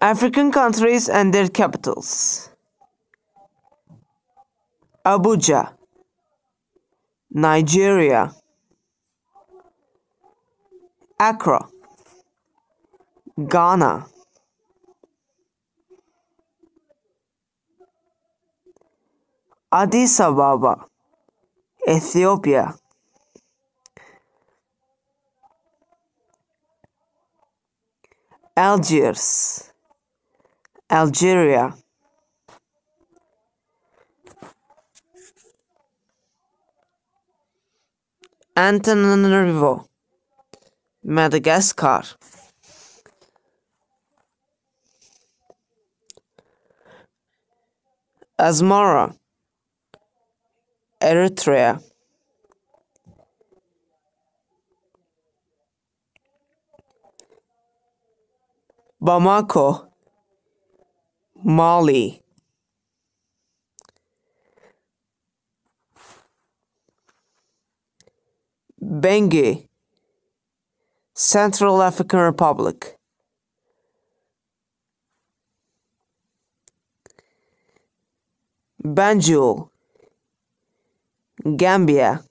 African countries and their capitals. Abuja, Nigeria. Accra, Ghana. Addis Ababa, Ethiopia. Algiers, Algeria. Antananarivo, Madagascar. Asmara, Eritrea. Bamako, Mali. Bangui, Central African Republic. Banjul, Gambia.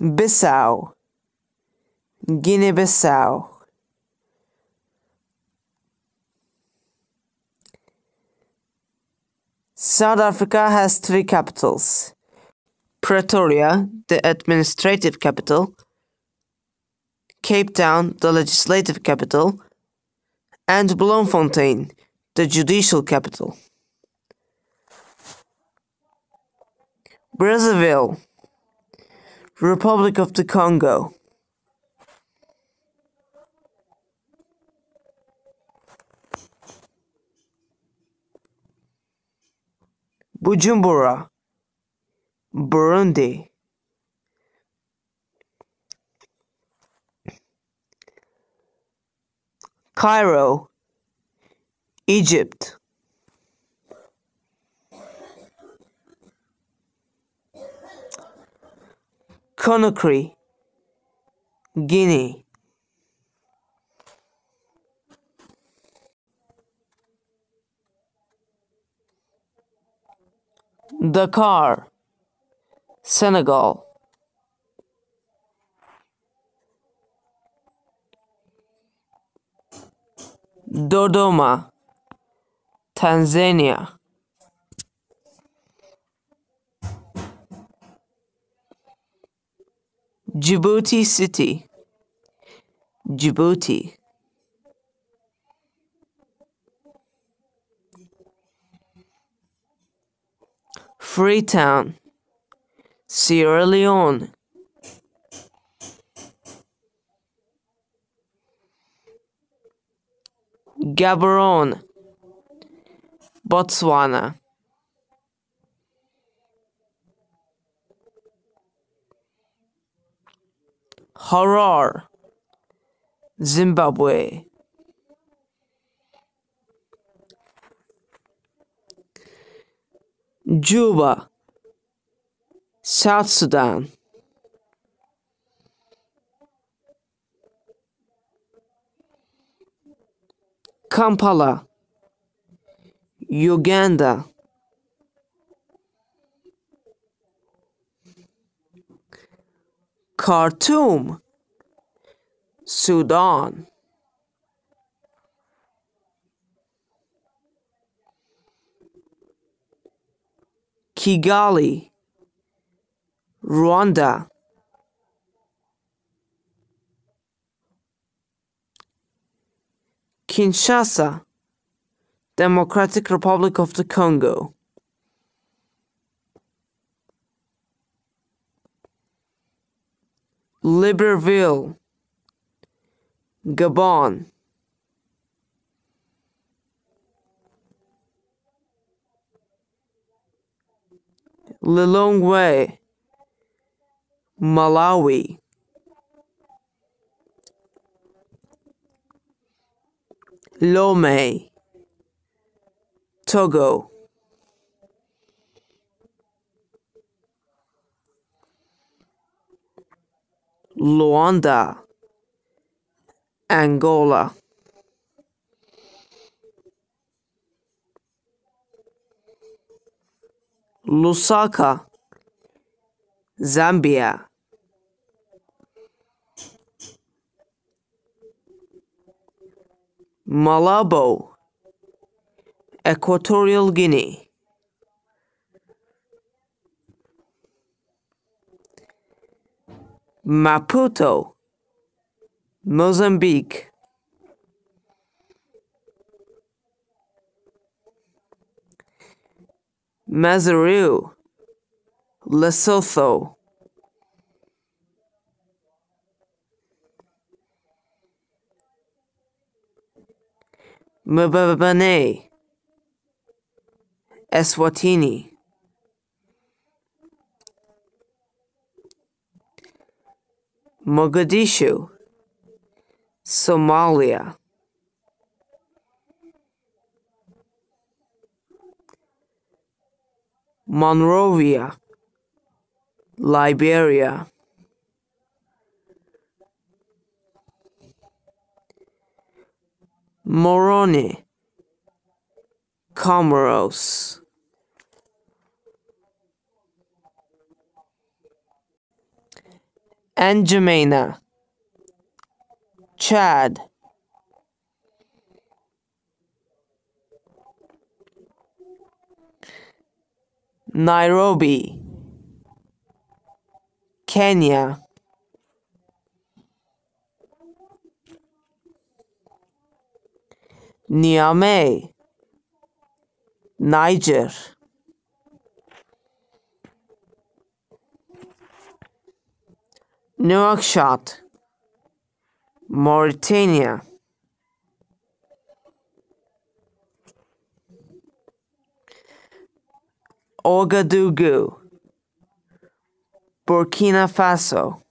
Bissau, Guinea-Bissau. South Africa has three capitals. Pretoria, the administrative capital, Cape Town, the legislative capital, and Bloemfontein, the judicial capital. Brazzaville, Republic of the Congo. Bujumbura, Burundi. Cairo, Egypt. Conakry, Guinea. Dakar, Senegal. Dodoma, Tanzania. Djibouti City, Djibouti. Freetown, Sierra Leone. Gaborone, Botswana. Harare, Zimbabwe. Juba, South Sudan. Kampala, Uganda. Khartoum, Sudan. Kigali, Rwanda. Kinshasa, Democratic Republic of the Congo. Libreville, Gabon. Lilongwe, Malawi. Lomé, Togo. Luanda, Angola. Lusaka, Zambia. Malabo, Equatorial Guinea. Maputo, Mozambique. Maseru, Lesotho. Mbabane, Eswatini. Mogadishu, Somalia. Monrovia, Liberia. Moroni, Comoros. N'Djamena, Chad. Nairobi, Kenya. Niamey, Niger. Nouakchott, Mauritania. Ouagadougou, Burkina Faso.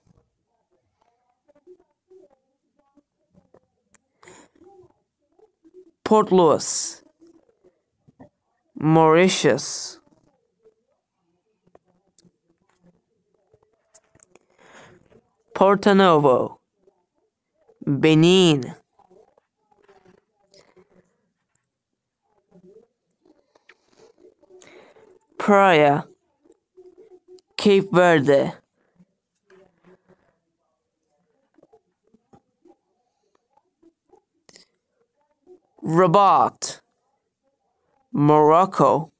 Port Louis, Mauritius. Porto Novo, Benin. Praia, Cape Verde. Rabat, Morocco.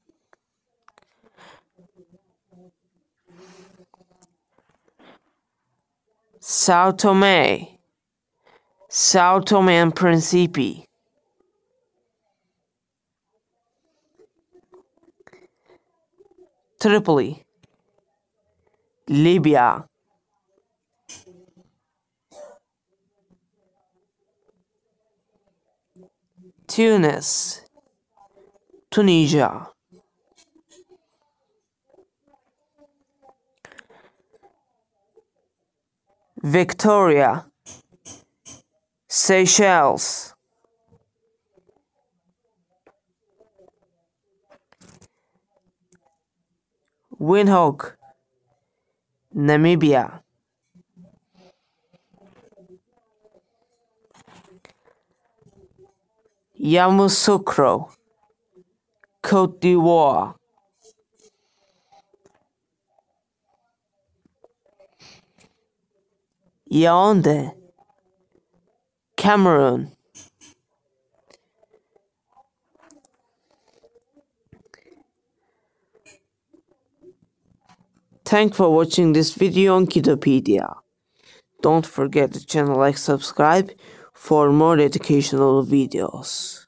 Sao Tome, Sao Tome and Principe. Tripoli, Libya. Tunis, Tunisia. Victoria, Seychelles. Windhoek, Namibia. Yamoussoukro, Côte d'Ivoire. Yaoundé, Cameroon. Thanks for watching this video on Kiddopedia. Don't forget to channel like subscribe for more educational videos.